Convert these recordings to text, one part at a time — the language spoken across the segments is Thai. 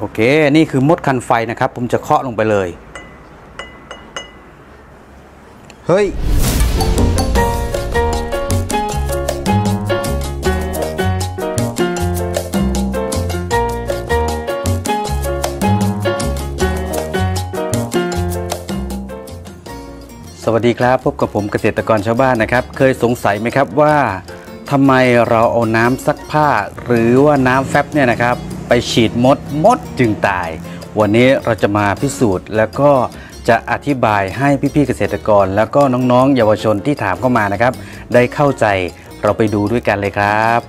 โอเค นี่คือมดคันไฟนะครับ ผมจะเคาะลงไปเลย เฮ้ย สวัสดีครับ พบกับผมเกษตรกรชาวบ้านนะครับ เคยสงสัยไหมครับว่าทำไมเราเอาน้ำซักผ้า หรือว่าน้ำแฟบเนี่ยนะครับ ไปฉีดมดมดจึงตาย วันนี้เราจะมาพิสูจน์ แล้วก็จะอธิบายให้พี่ๆเกษตรกร แล้วก็น้องๆ เยาวชนที่ถามเข้ามานะครับ ได้เข้าใจเราไปดูด้วยกันเลยครับ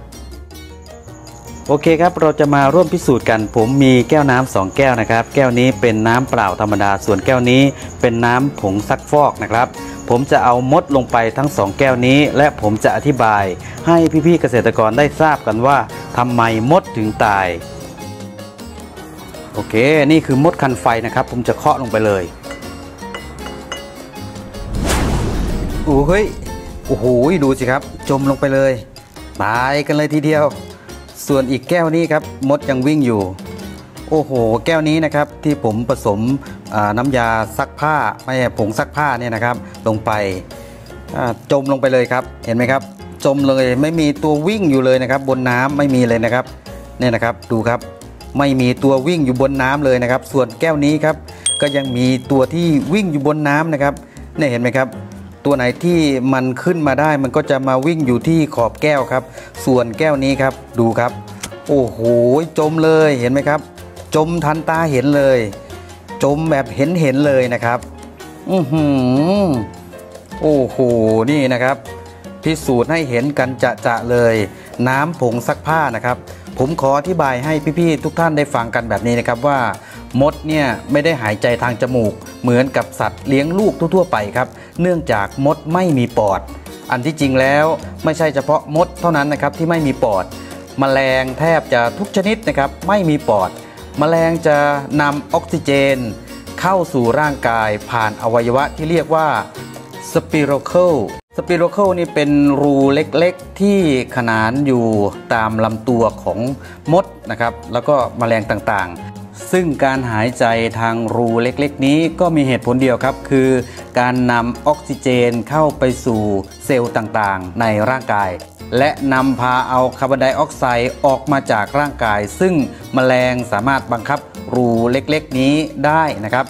โอเคครับเราจะมาร่วมพิสูจน์กัน ผมมีแก้วน้ำสองแก้วนะครับ แก้วนี้เป็นน้ำเปล่าธรรมดา ส่วนแก้วนี้เป็นน้ำผงซักฟอกนะครับผมจะเอามดลงไปทั้งสองแก้วนี้ และผมจะอธิบายให้พี่ๆเกษตรกรได้ทราบกันว่าทำไมมดถึงตาย โอเค นี่คือมดคันไฟนะครับ ผมจะเคาะลงไปเลยโอ้เฮ้ยโอ้โหดูสิครับ จมลงไปเลยตายกันเลยทีเดียว ส่วนอีกแก้วนี้ครับมดยังวิ่งอยู่ โอ้โห แก้วนี้นะครับที่ผมผสมน้ำยาซักผ้าไม่ผงซักผ้าเนี่ยนะครับ ลงไปจมลงไปเลยครับ เห็นไหมครับ จมเลยไม่มีตัววิ่งอยู่เลยนะครับ บนน้ำไม่มีเลยนะครับเนี่ยนะครับดูครับ ไม่มีตัววิ่งอยู่บนน้ำเลยนะครับ ส่วนแก้วนี้ครับก็ยังมีตัวที่วิ่งอยู่บนน้ำนะครับเนี่ยเห็นไหมครับ ตัวไหนที่มันขึ้นมาได้มันก็จะมาวิ่งอยู่ที่ขอบแก้วครับ ส่วนแก้วนี้ครับดูครับ โอ้โหจมเลยเห็นไหมครับ จมทันตาเห็นเลย จมแบบเห็นเห็นเลยนะครับอือหือโอ้โหนี่นะครับ พิสูจน์ให้เห็นกันจะจะเลย น้ำผงซักผ้านะครับ ผมขออธิบายให้พี่ๆทุกท่านได้ฟังกันแบบนี้นะครับว่ามดเนี่ยไม่ได้หายใจทางจมูก เหมือนกับสัตว์เลี้ยงลูกทั่วๆไปครับ เนื่องจากมดไม่มีปอด อันที่จริงแล้วไม่ใช่เฉพาะมดเท่านั้นนะครับที่ไม่มีปอดแมลงแทบจะทุกชนิดนะครับไม่มีปอดแมลงจะนำออกซิเจน เข้าสู่ร่างกายผ่านอวัยวะที่เรียกว่า spiracle spiracle นี่เป็นรูเล็กๆ ที่ขนานอยู่ตามลำตัวของมดนะครับแล้วก็แมลงต่างๆ ซึ่งการหายใจทางรูเล็กๆ นี้ก็มีเหตุผลเดียวครับ คือการนำออกซิเจนเข้าไปสู่เซลล์ต่างๆ ในร่างกาย และนำพาเอาคาร์บอนไดออกไซด์ออกมาจากร่างกาย ซึ่งแมลงสามารถบังคับรูเล็กๆ นี้ได้นะครับ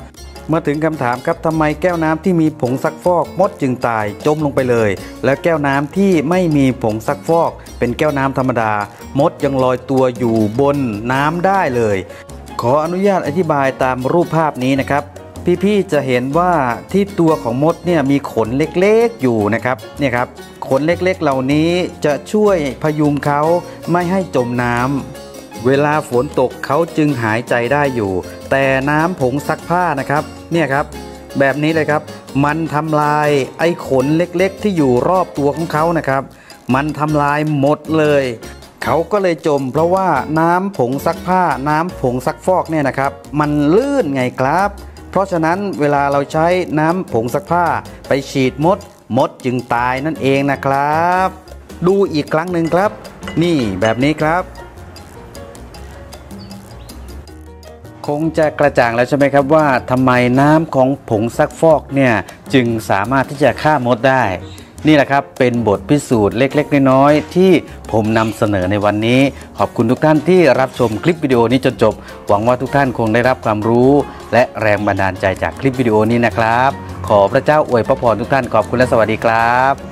มาถึงคำถามครับทำไมแก้วน้ำที่มีผงซักฟอกมดจึงตายจมลงไปเลย และแก้วน้ำที่ไม่มีผงซักฟอก เป็นแก้วน้ำธรรมดา มดยังลอยตัวอยู่บนน้ำได้เลย ขออนุญาตอธิบายตามรูปภาพนี้นะครับพี่ๆจะเห็นว่าที่ตัวของมดเนี่ยมีขนเล็กๆอยู่นะครับเนี่ยครับขนเล็กๆเหล่านี้จะช่วยพยุงเขาไม่ให้จมน้ำ เวลาฝนตกเขาจึงหายใจได้อยู่ แต่น้ำผงซักผ้านะครับเนี่ยครับ แบบนี้เลยครับ มันทำลายไอ้ขนเล็กๆ ที่อยู่รอบตัวของเขานะครับ มันทำลายหมดเลยเขาก็เลยจมเพราะว่าน้ำผงซักผ้า น้ำผงซักฟอกเนี่ยนะครับ มันลื่นไงครับ เพราะฉะนั้นเวลาเราใช้น้ำผงซักผ้า ไปฉีดมด มดจึงตายนั่นเองนะครับ ดูอีกครั้งหนึ่งครับ นี่แบบนี้ครับ คงจะกระจ่างแล้วใช่ไหมครับว่าทำไมน้ำของผงซักฟอกเนี่ยจึงสามารถที่จะฆ่ามดได้ นี่แหละครับเป็นบทพิสูจน์เล็ก ๆ น้อยๆที่ผมนำเสนอในวันนี้ ขอบคุณทุกท่านที่รับชมคลิปวิดีโอนี้จนจบ หวังว่าทุกท่านคงได้รับความรู้ และแรงบันดาลใจจากคลิปวิดีโอนี้นะครับ ขอพระเจ้าอวยพระพรทุกท่านขอบคุณและสวัสดีครับ